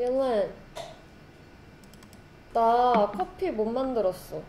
얘는 나 커피 못 만들었어.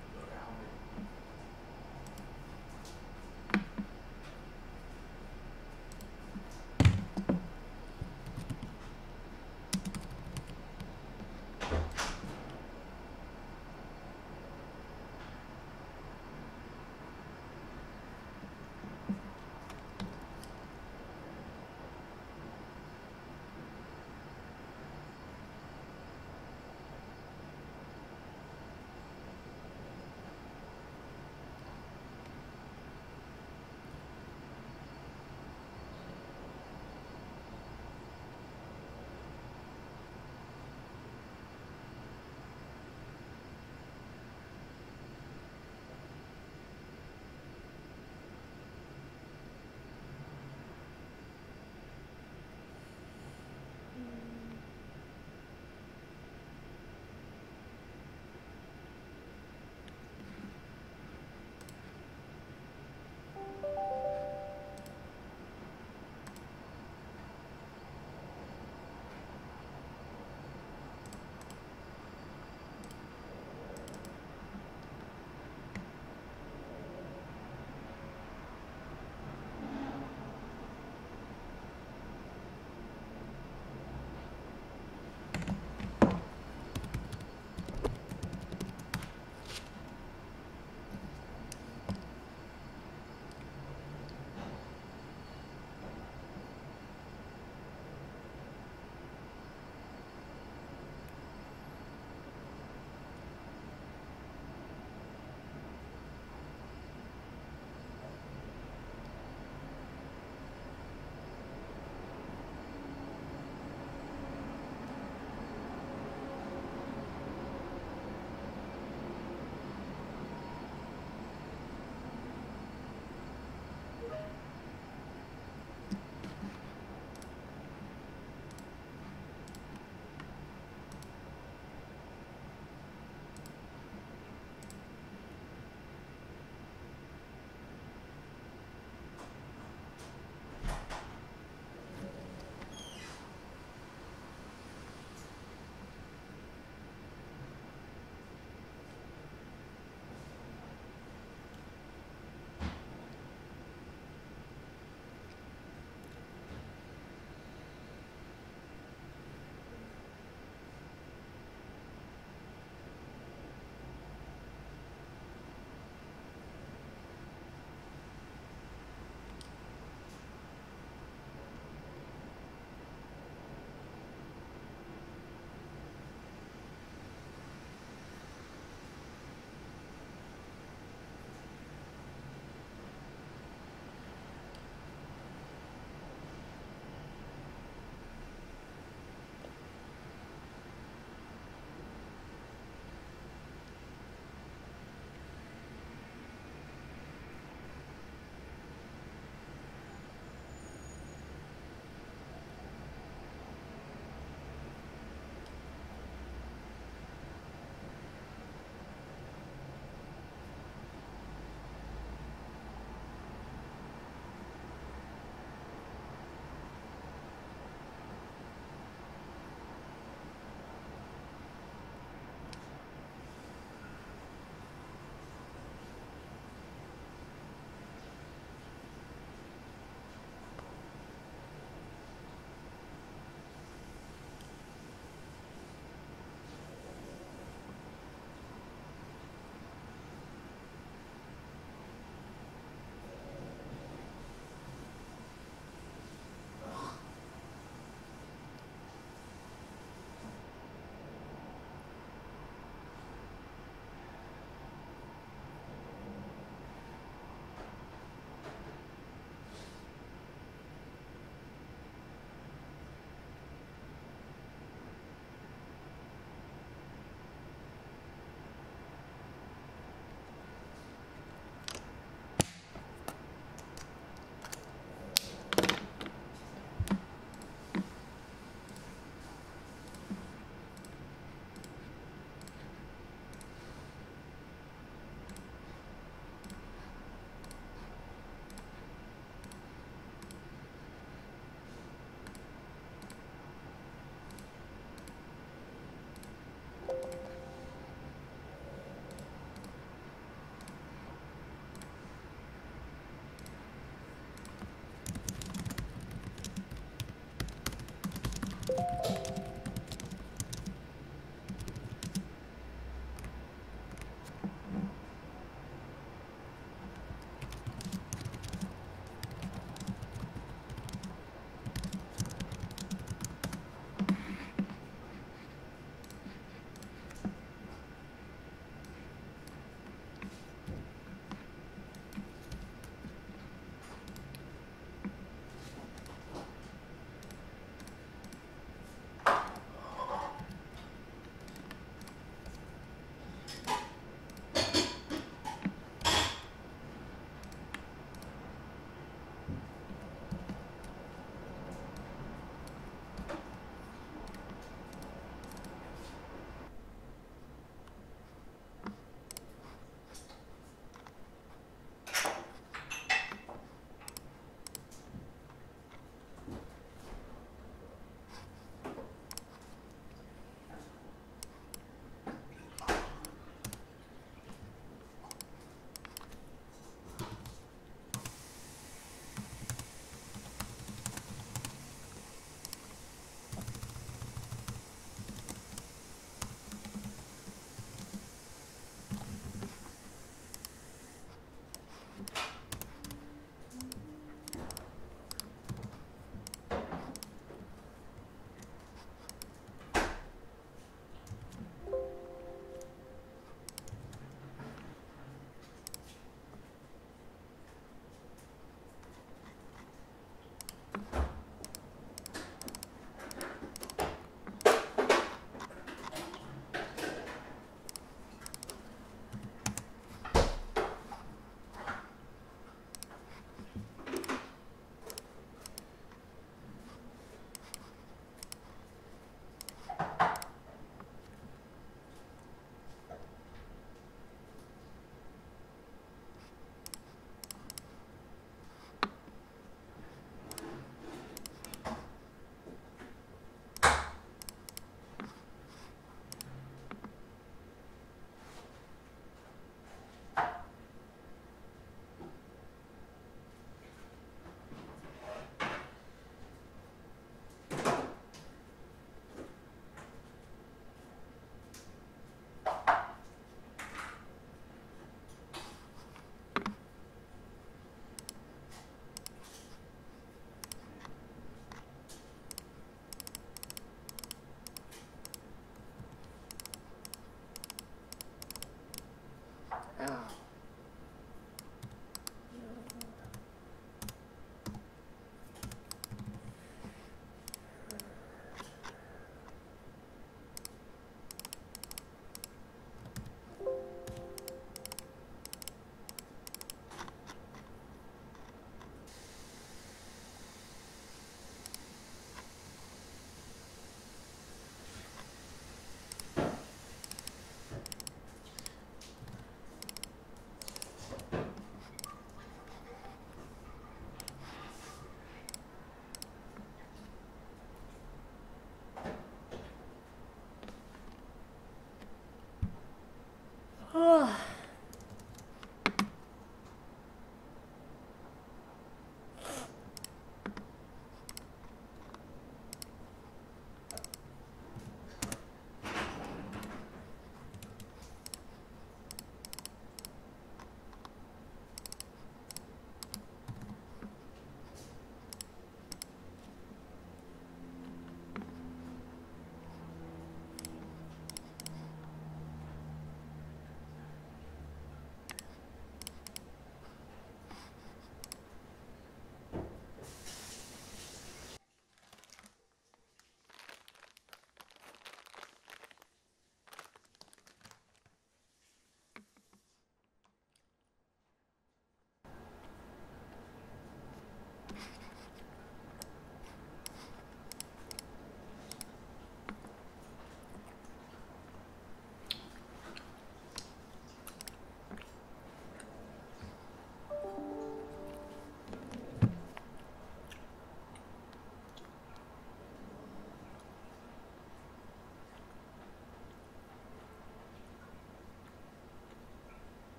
Oh.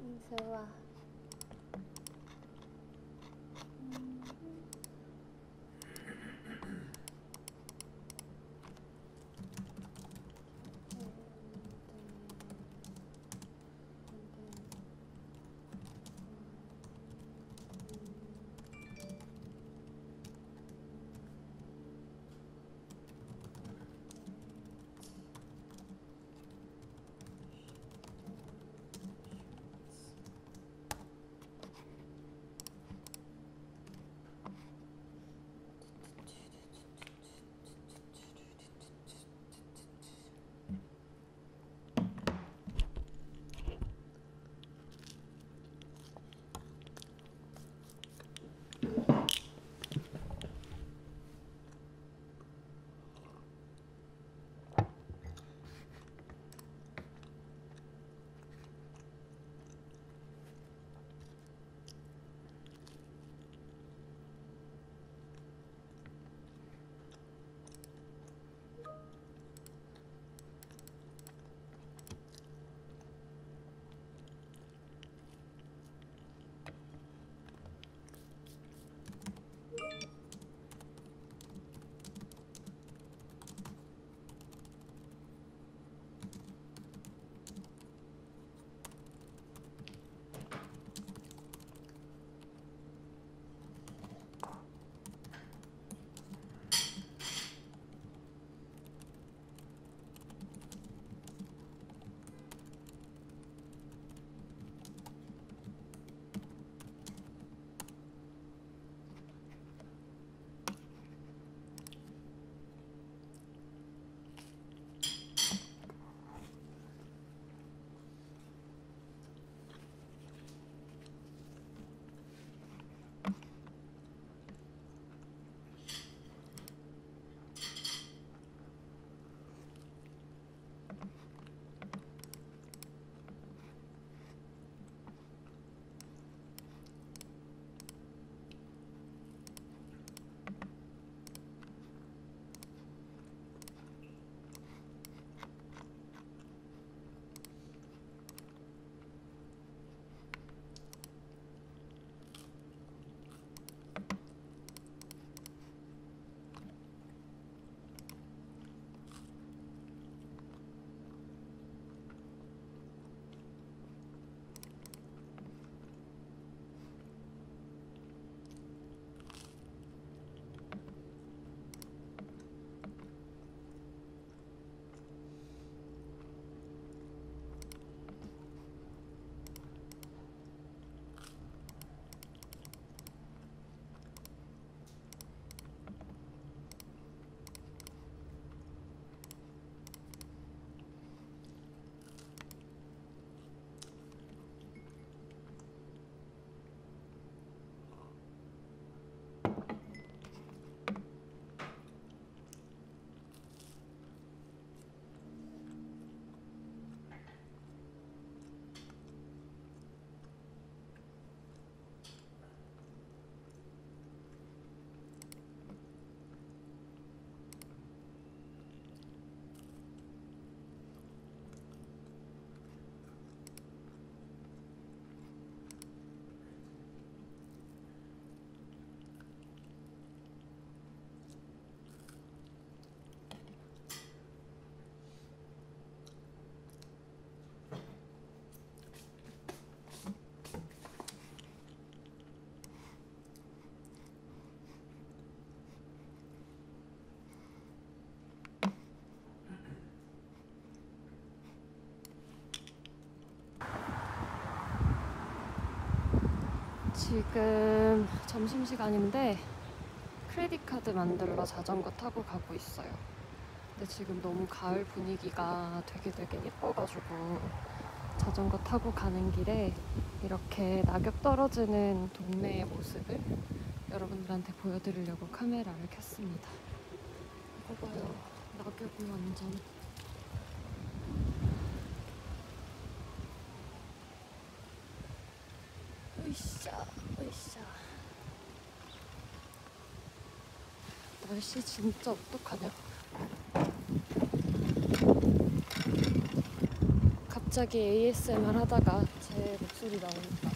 인수 지금 점심시간인데 크레딧 카드 만들러 자전거 타고 가고 있어요. 근데 지금 너무 가을 분위기가 되게 되게 예뻐가지고 자전거 타고 가는 길에 이렇게 낙엽 떨어지는 동네의 모습을 여러분들한테 보여드리려고 카메라를 켰습니다. 이거 봐요. 낙엽이 완전. 진짜 어떡하냐. 갑자기 ASMR 하다가 제 목소리 나오니까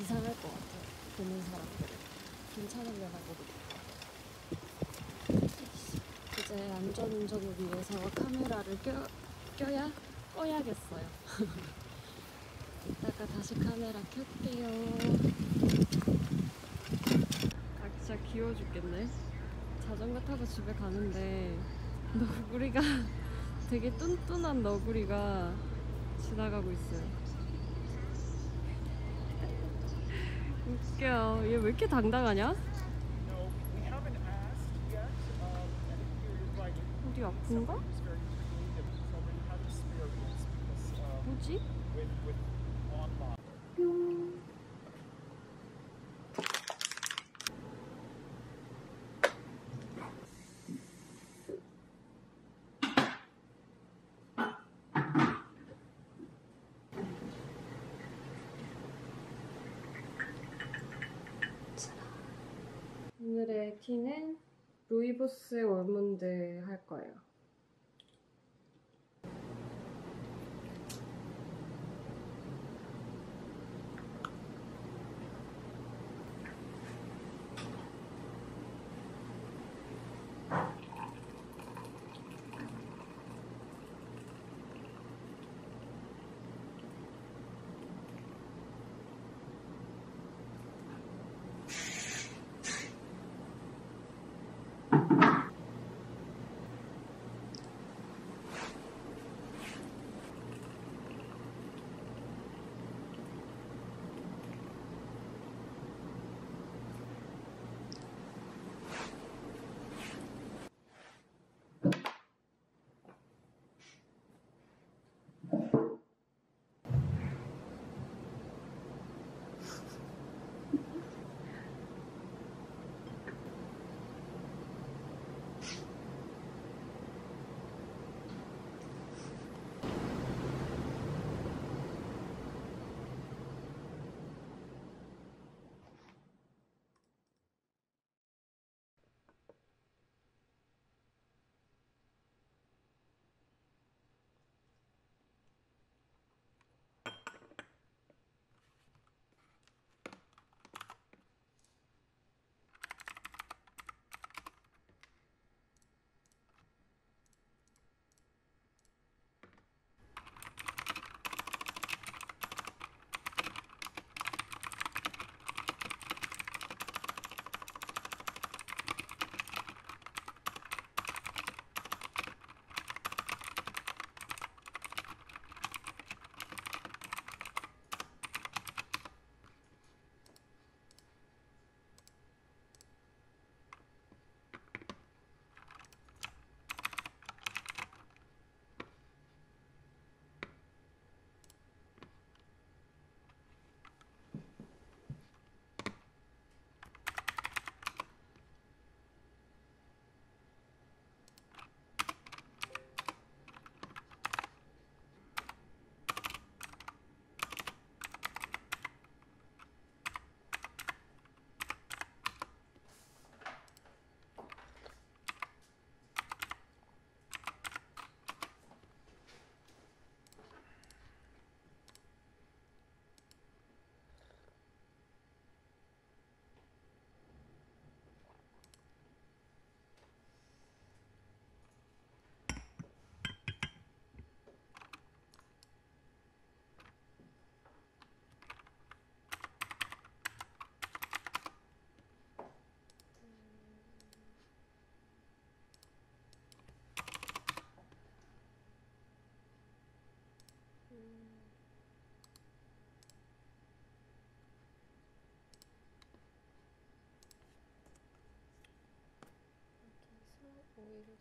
이상할 것 같아요. 보는 사람들 괜찮으려나 모르겠다. 이제 안전운전을 위해서 카메라를 껴, 껴야 꺼야겠어요. 이따가 다시 카메라 켤게요. 아 진짜 귀여워 죽겠네. 자전거 타고 집에 가는데 너구리가 되게 뚠뚠한 너구리가 지나가고 있어요. 웃겨. 얘 왜 이렇게 당당하냐? 어디 아픈가? Very 티는 루이보스 월몬드 할 거예요. 오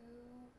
two,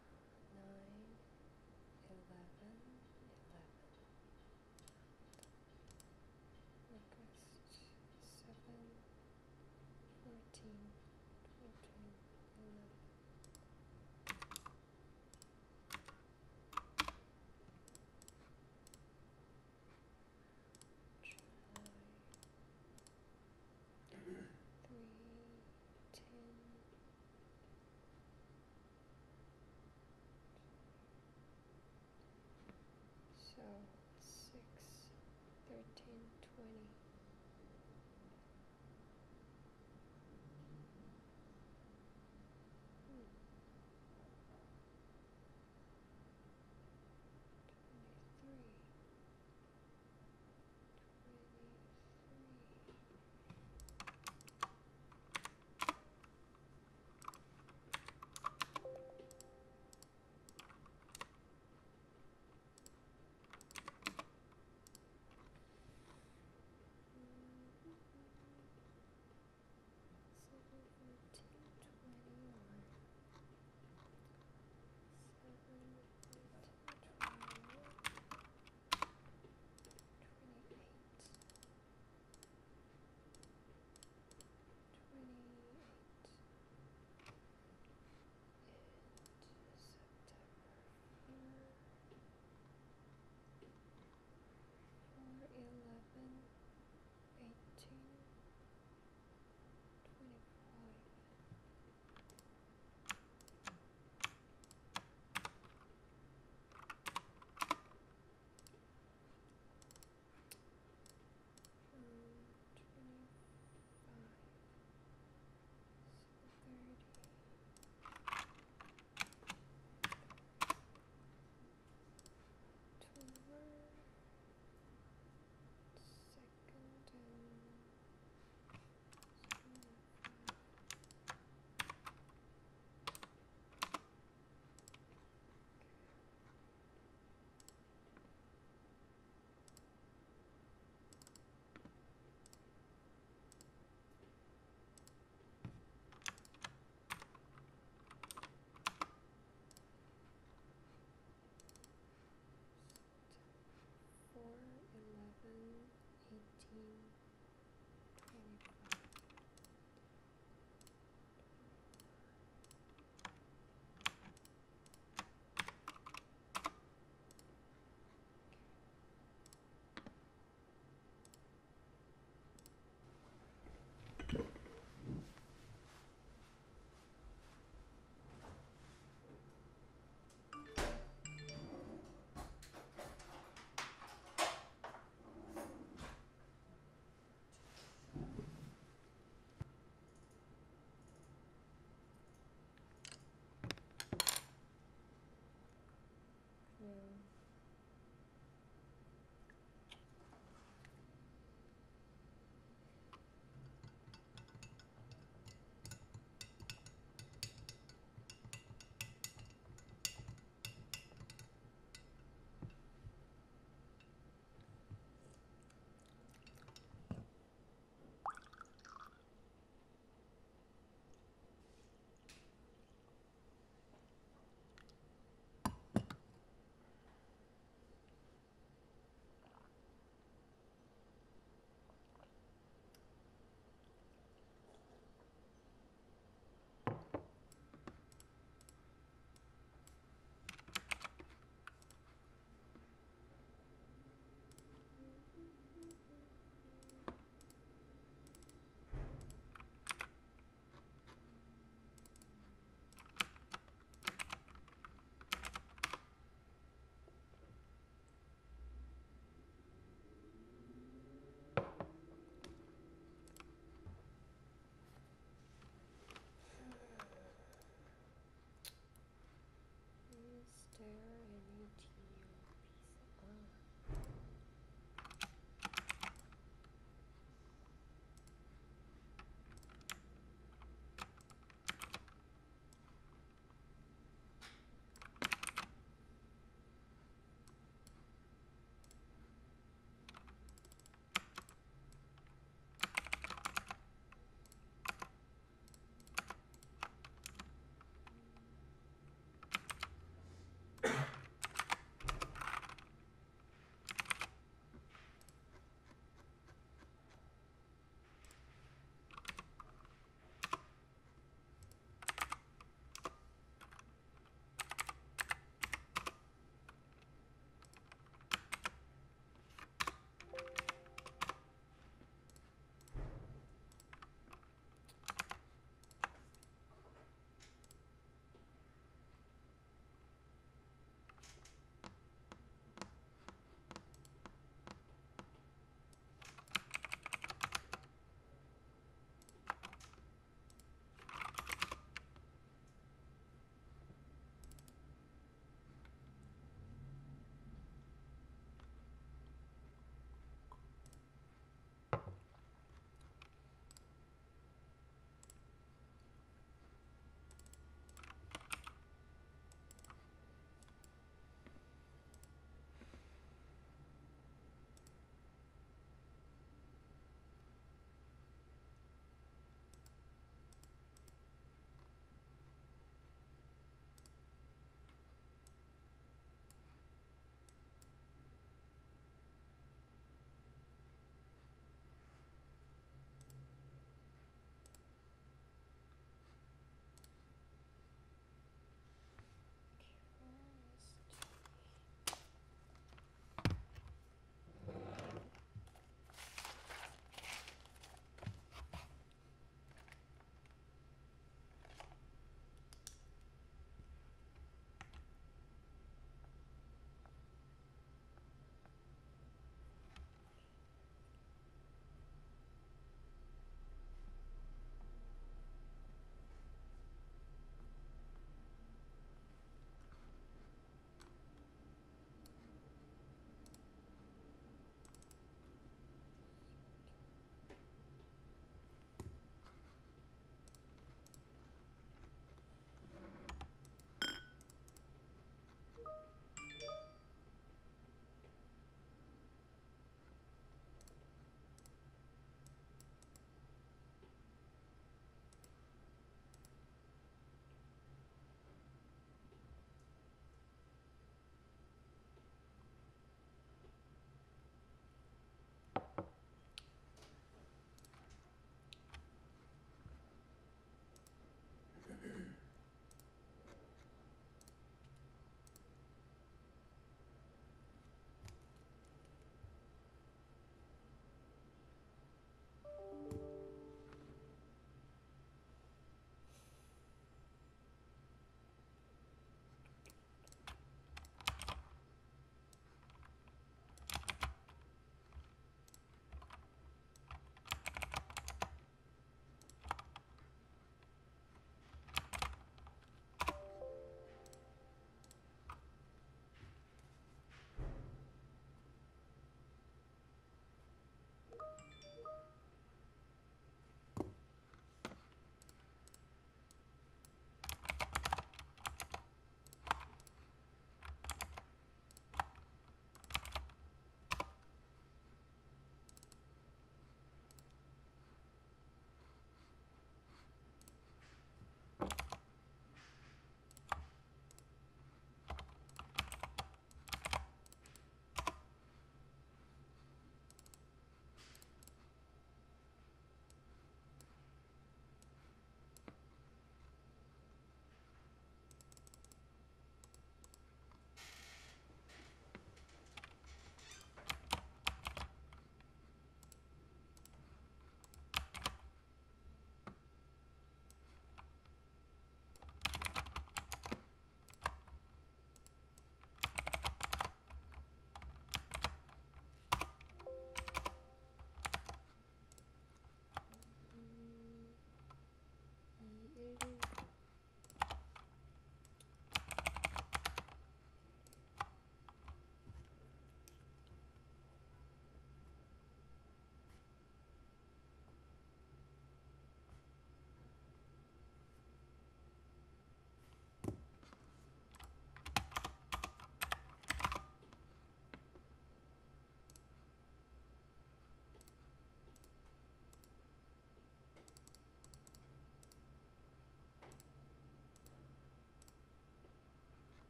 there.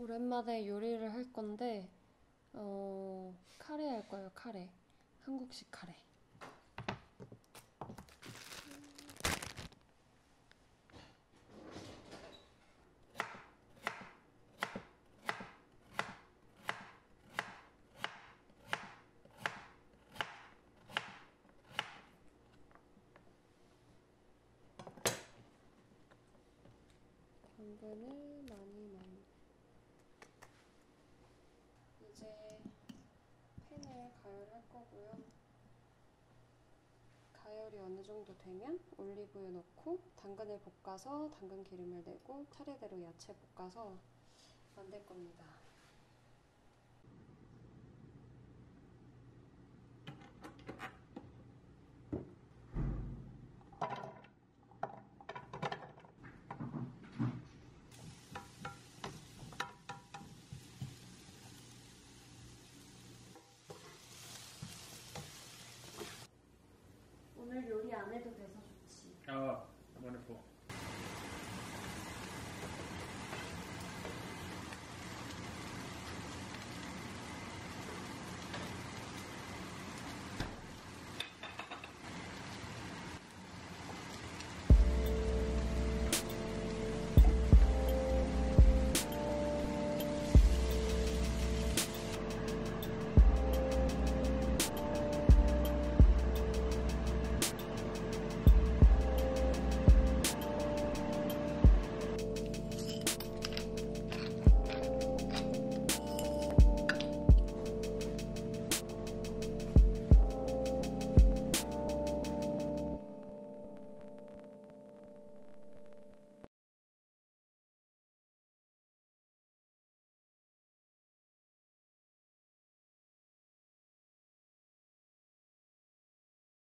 오랜만에 요리를 할 건데 어 카레 할 거예요 카레. 한국식 카레. 당근을 많이 넣는 이제 팬을 가열할 거고요. 가열이 어느 정도 되면 올리브유 넣고 당근을 볶아서 당근 기름을 내고 차례대로 야채 볶아서 만들 겁니다. 오